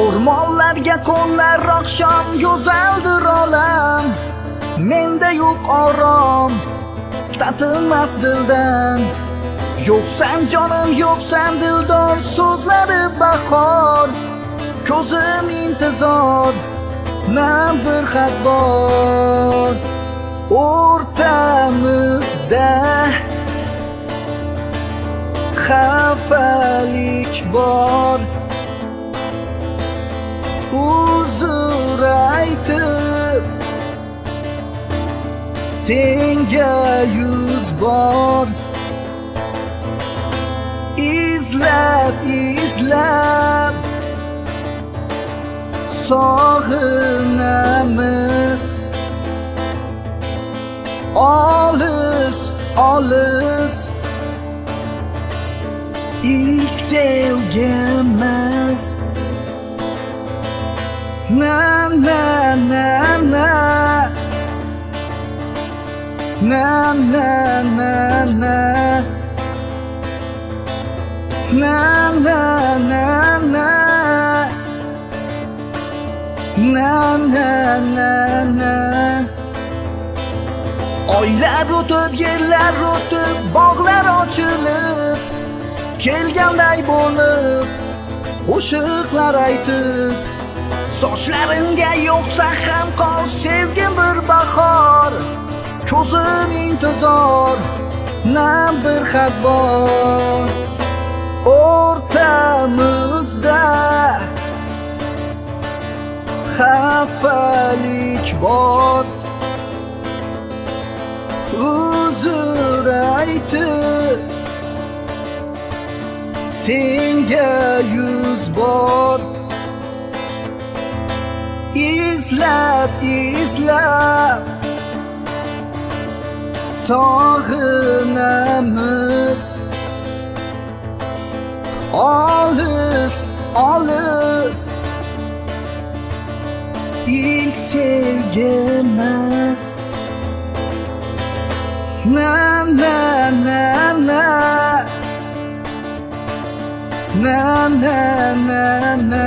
O'rmonlarga qo'nlar oqshom go'zaldir olam. Menda yo'q orom tatilmas dildan. Yo'qsan jonim yo'qsan dildor so'zlari bahor Ko'zim intizor nam bir xat bor. O'rtamizda xafalik bor. Uzr aytib senga yuz bor. Izlab izlab sog'inamiz. Olis olis ilk sevgimiz. Na na na na na na na na na na na na na na na na oylar o'tib yillar o'tib bog'lar ochilib kelganday bo'lib qo'shiqlar aytib sochlarimga yo'qsa ham qol sevgim bir bahor ko'zim intizor na bir xat bor. O'rtamizda xafalik bor. Uzr aytib senga yuz bor. İzlab izlab sog'inamiz olis olis ilk sevgimiz. Na na na na na na na na